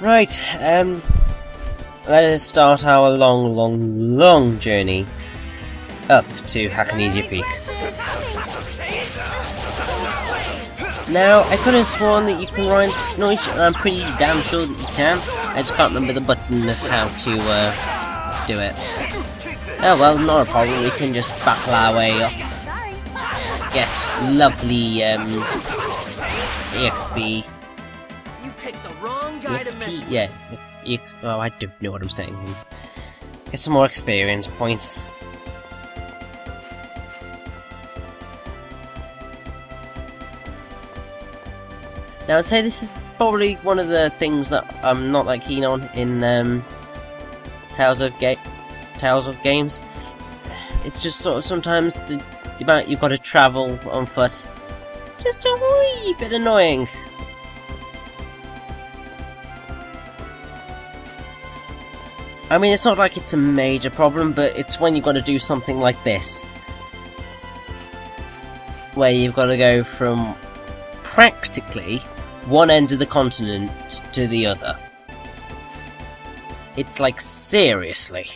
Right, um, let us start our long, long, long journey up to Hakonesia Peak. Now, I could have sworn that you can ride Noishe, and I'm pretty damn sure that you can. I just can't remember the button of how to uh, do it. Oh well, not a problem, we can just battle our way up. Get lovely um, EXP. EXP? Yeah. EX oh, I don't know what I'm saying. Get some more experience points. Now, I'd say this is probably one of the things that I'm not that keen on in um, Tales of Ga- Tales of games. It's just sort of sometimes the, the amount you've got to travel on foot, just a wee bit annoying. I mean, it's not like it's a major problem, but it's when you've got to do something like this. Where you've got to go from practically one end of the continent to the other. It's like, seriously.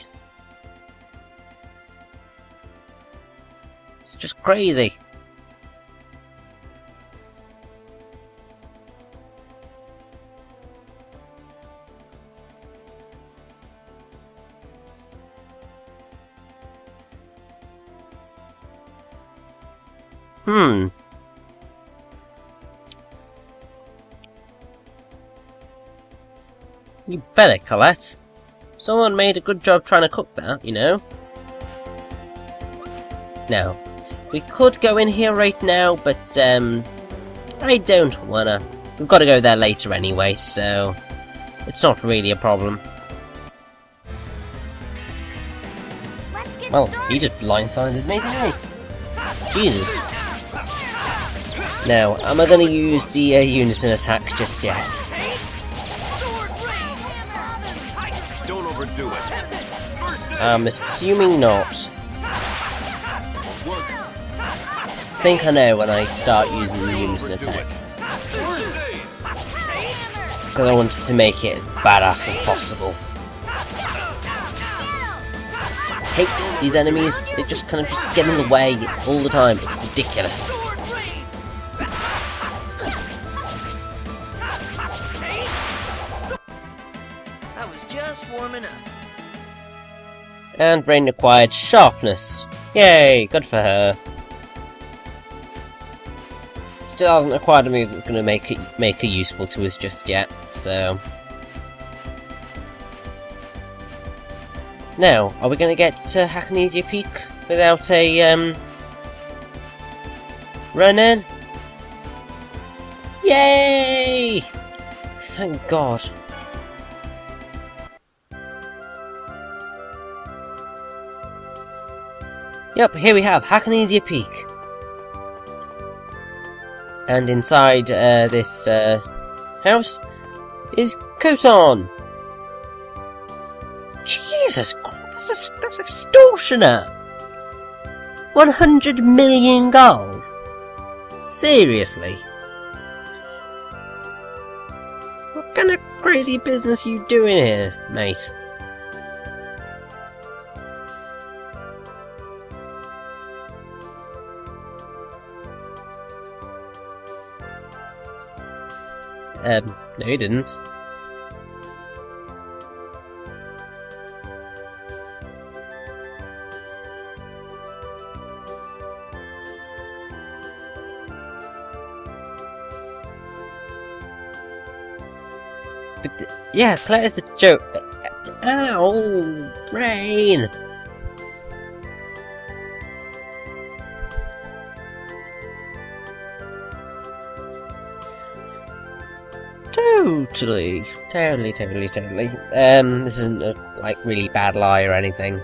It's just crazy. Hmm. You better, Colette. Someone made a good job trying to cook that, you know? Now, we could go in here right now, but, um, I don't wanna. We've got to go there later anyway, so it's not really a problem. Well, he just blindsided me, didn't he? Jesus. Now, am I going to use the uh, unison attack just yet? Don't overdo it. I'm assuming not. I think I know when I start using the unison attack. Because I wanted to make it as badass as possible. Hate these enemies, they just kind of just get in the way all the time. It's ridiculous. And Raine acquired sharpness. Yay, good for her. Still hasn't acquired a move that's going to make it make her useful to us just yet. So now, are we going to get to Hakonesia Peak without a um, run in? Yay! Thank God. Yep, here we have Hakonesia Peak. And inside uh, this uh, house is Koton. Jesus Christ, that's, a, that's extortionate! 100 million gold? Seriously? What kind of crazy business you doing here, mate? Um, no you didn't. But yeah, Claire is the joke. Ow, brain. Totally, totally, totally, totally. Um, this isn't a like really bad lie or anything.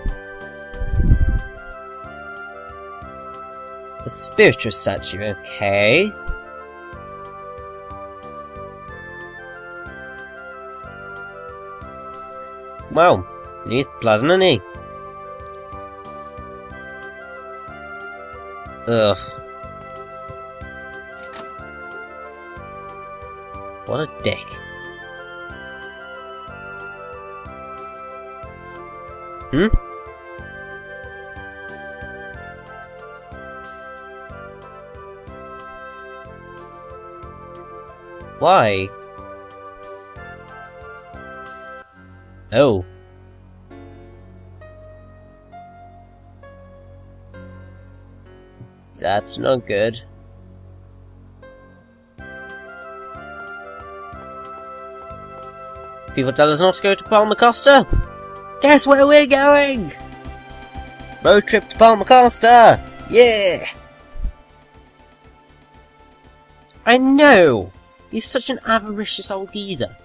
The spiritual statue, okay. Wow, he's pleasant, isn't he? Ugh. What a dick. Hmm? Why? Oh. That's not good. People tell us not to go to Palmacosta. Guess where we're going? Road trip to Palmacosta. Yeah. I know. He's such an avaricious old geezer.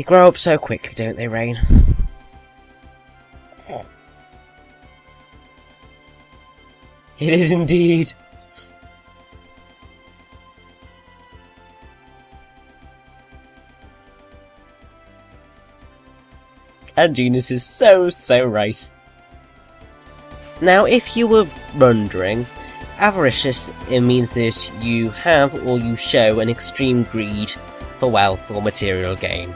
They grow up so quickly, don't they, Raine? It is indeed. And Genis is so, so right. Now, if you were wondering, avaricious it means that you have or you show an extreme greed for wealth or material gain.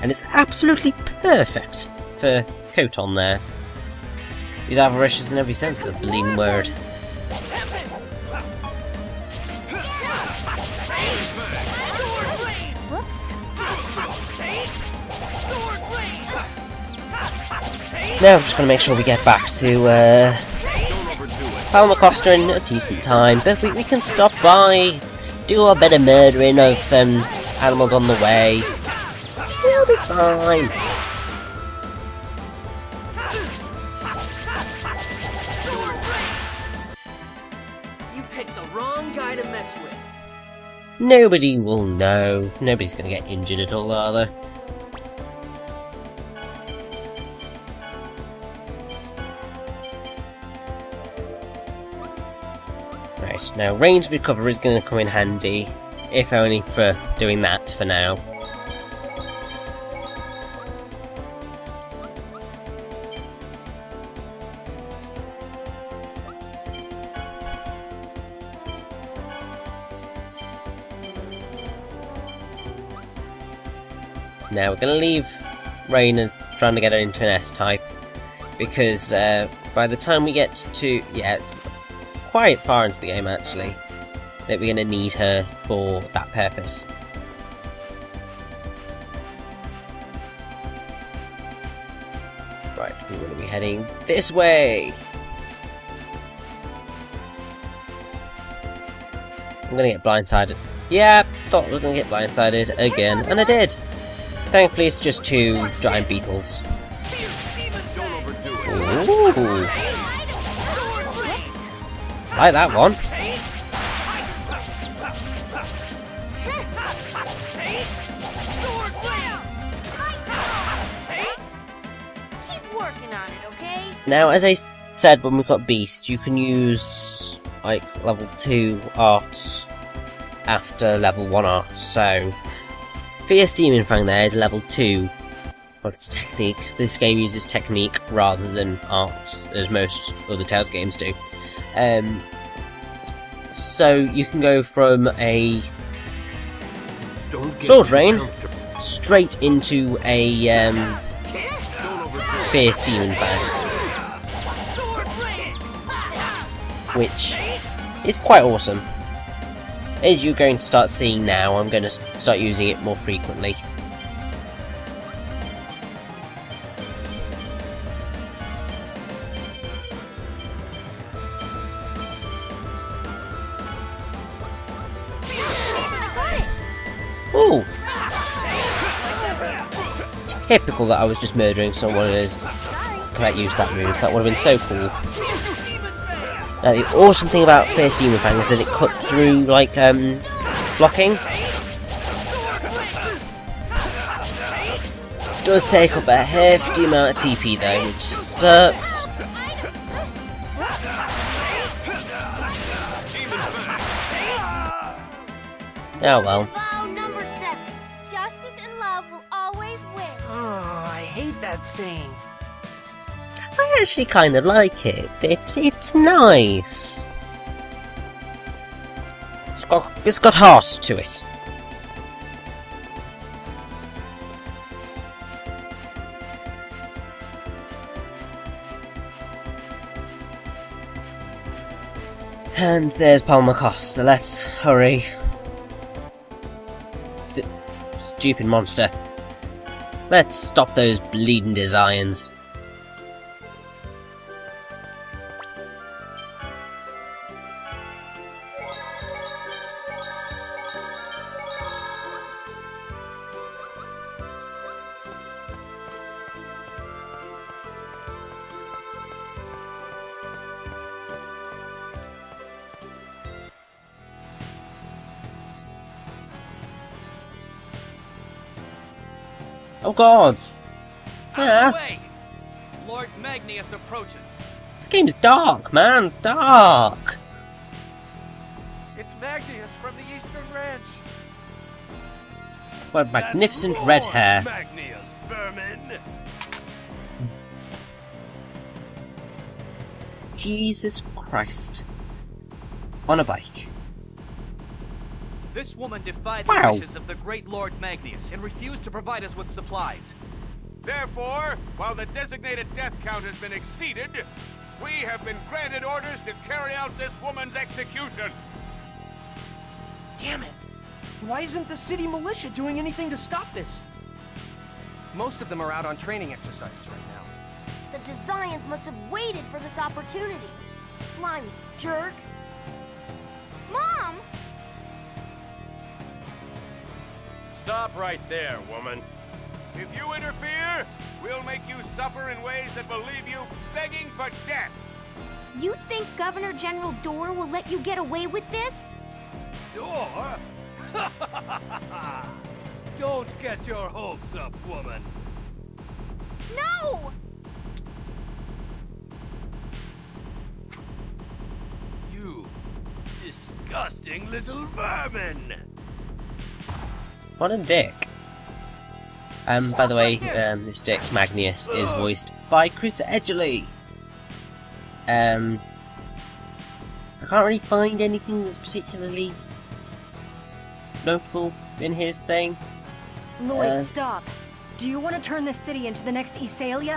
And it's absolutely perfect for Koton there. He's avaricious in every sense of the bleeding word. Now I'm just going to make sure we get back to uh, Palmacosta in a decent time, but we, we can stop by, do a bit of murdering of um, animals on the way. Be fine. You picked the wrong guy to mess with. Nobody will know. Nobody's going to get injured at all, are they? Right, now range recovery is going to come in handy, if only for doing that for now. Now we're going to leave Raine as trying to get her into an S-type, because uh, by the time we get to, yeah, quite far into the game actually, that we're going to need her for that purpose. Right, we're going to be heading this way! I'm going to get blindsided. Yeah, thought I was going to get blindsided again, and I did! Thankfully, it's just two giant beetles. Ooh. Like that one. Now, as I said when we've got Beast, you can use like level 2 arts after level 1 art. So, Fierce Demon Fang there is level 2. Well, it's technique. This game uses technique rather than arts, as most other Tales games do. Um, so, you can go from a Sword Rain. straight into a um, Don't overdo it. Fierce Demon Fang. which is quite awesome. As you're going to start seeing now, I'm going to start using it more frequently. Ooh! Typical that I was just murdering someone as can't use that move. That would have been so cool. Now, the awesome thing about Fierce Demon Fang is that it cuts through, like, um, blocking. Does take up a hefty amount of TP though, which sucks. Oh well. I actually kind of like it. It's it's nice. It's got it's got heart to it. And there's Palmacosta. Let's hurry. D- stupid monster. Let's stop those bleeding Desians. Oh god! Yeah. of the way! Lord Magnius approaches. This game's dark, man. Dark. It's Magnius from the Eastern Ranch. What magnificent red hair. Magnius, vermin. Jesus Christ. On a bike. This woman defied Wow. the wishes of the great Lord Magnius and refused to provide us with supplies. Therefore, while the designated death count has been exceeded, we have been granted orders to carry out this woman's execution. Damn it! Why isn't the city militia doing anything to stop this? Most of them are out on training exercises right now. The Desians must have waited for this opportunity. Slimy jerks. Stop right there, woman. If you interfere, we'll make you suffer in ways that will leave you begging for death. You think Governor General Dorr will let you get away with this? Door? Don't get your hopes up, woman. No! You disgusting little vermin. What a dick. Um, by the way, um, this dick, Magnius, is voiced by Chris Edgerly. Um, I can't really find anything that's particularly notable in his thing. Lloyd, Uh, stop. Do you want to turn this city into the next Iselia?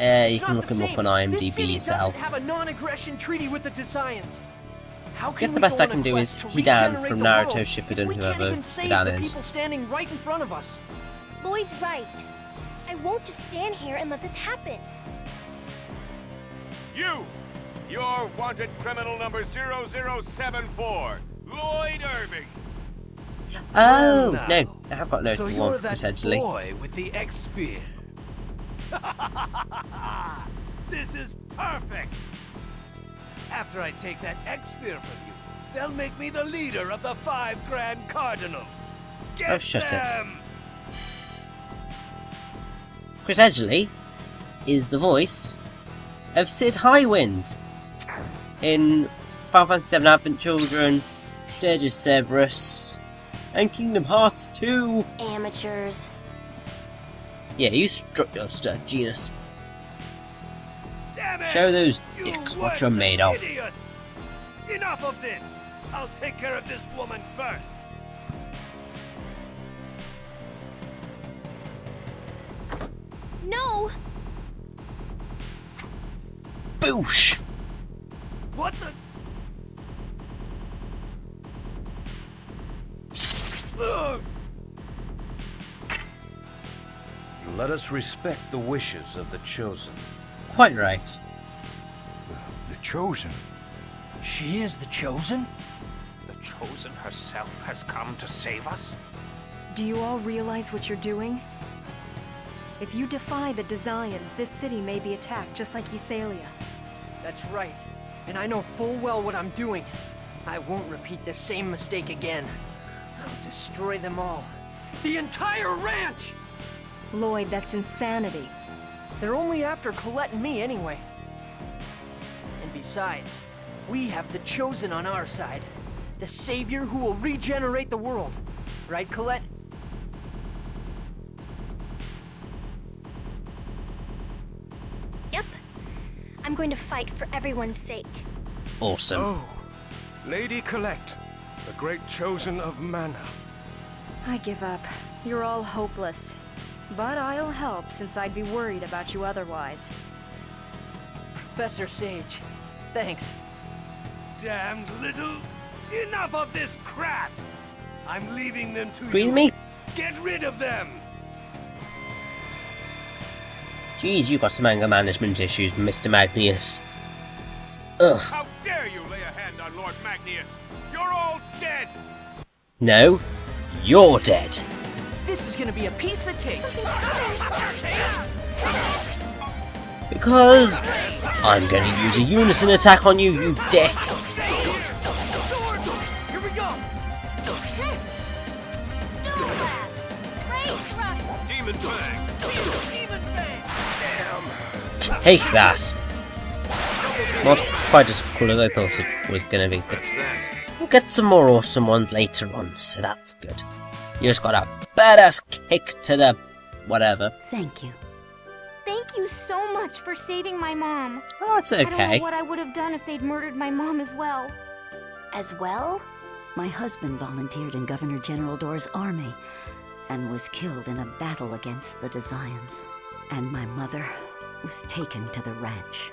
Uh, you It's can look him up same. on This IMDb city yourself. doesn't have a non-aggression treaty with the. How can Guess the best I can do is to Hidan regenerate from Naruto world Shippuden, if whoever even save Hidan is. people standing right in front of us? Lloyd's right. I won't just stand here and let this happen. You! You're wanted criminal number 0074, Lloyd Irving. Oh, Well, no. I have got no so one you're from that boy with the Exsphere. this is perfect. After I take that Exsphere from you, they'll make me the leader of the five Grand Cardinals. Get Oh, shut it. them! Chris Edgerly is the voice of Cid Highwind in Final Fantasy VII Advent Children, Dirge of Cerberus, and Kingdom Hearts 2. Amateurs. Yeah, you struck your stuff, Genis. Damn it! Show those dicks what you're made of. Idiots! Enough of this! I'll take care of this woman first. No! Boosh! What the? Ugh. Let us respect the wishes of the chosen. Quite right. The Chosen? She is the Chosen? The Chosen herself has come to save us? Do you all realize what you're doing? If you defy the Desians, this city may be attacked just like Iselia. That's right. And I know full well what I'm doing. I won't repeat the same mistake again. I'll destroy them all. The entire ranch! Lloyd, that's insanity. They're only after Colette and me anyway. And besides, we have the Chosen on our side. The Savior who will regenerate the world. Right, Colette? Yep. I'm going to fight for everyone's sake. Awesome. Oh, Lady Colette, the great chosen of Mana. I give up. You're all hopeless. But I'll help since I'd be worried about you otherwise. Professor Sage, thanks. Damned little. Enough of this crap! I'm leaving them to Excuse you. me? Get rid of them! Jeez, you've got some anger management issues, Mr. Magnius. Ugh. How dare you lay a hand on Lord Magnius? You're all dead! No, you're dead. This is gonna be a piece of cake. Because I'm going to use a unison attack on you, you dick. Take that. Not quite as cool as I thought it was going to be, but we'll get some more awesome ones later on, so that's good. You just got a badass kick to the whatever. Thank you. Thank you so much for saving my mom. Oh, it's okay. I don't know what I would have done if they'd murdered my mom as well. As well? My husband volunteered in Governor General Dorr's army and was killed in a battle against the Desians. And my mother was taken to the ranch.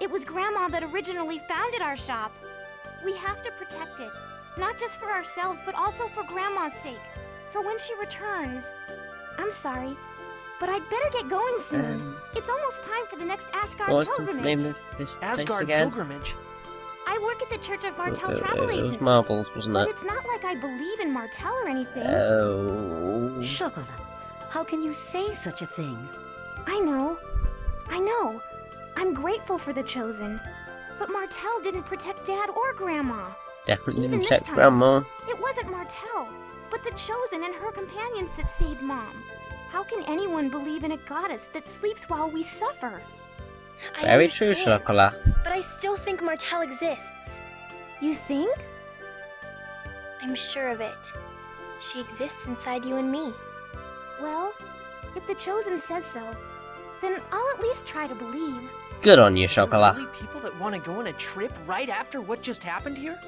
It was Grandma that originally founded our shop. We have to protect it. Not just for ourselves, but also for Grandma's sake. For when she returns. I'm sorry, but I'd better get going soon. Um, it's almost time for the next Asgard What was the pilgrimage. name of this place Asgard again? pilgrimage. I work at the Church of Martel Uh, Travel it was Agency. marbles, wasn't But it? it's not like I believe in Martel or anything. Oh. Chocolat, how can you say such a thing? I know. I know. I'm grateful for the Chosen. But Martel didn't protect Dad or Grandma. Definitely Even didn't this check time. Grandma. It wasn't Martel, but the Chosen and her companions that saved Mom. How can anyone believe in a goddess that sleeps while we suffer? I Very true, understand, Chocolat. But I still think Martel exists. You think? I'm sure of it. She exists inside you and me. Well, if the Chosen says so, then I'll at least try to believe. Good on you, There are Chocolat. really people that want to go on a trip right after what just happened here?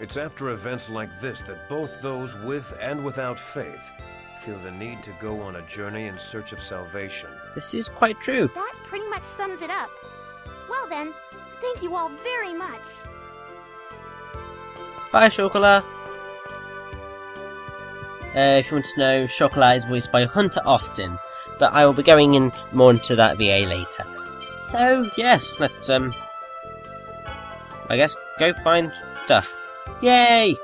It's after events like this that both those with and without faith feel the need to go on a journey in search of salvation. This is quite true. That pretty much sums it up. Well then, thank you all very much. Bye, Chocolat. Uh, if you want to know, Chocolat is voiced by Hunter Austin, but I will be going in more into that VA later. So, yeah, let's, um, I guess go find stuff. Yay!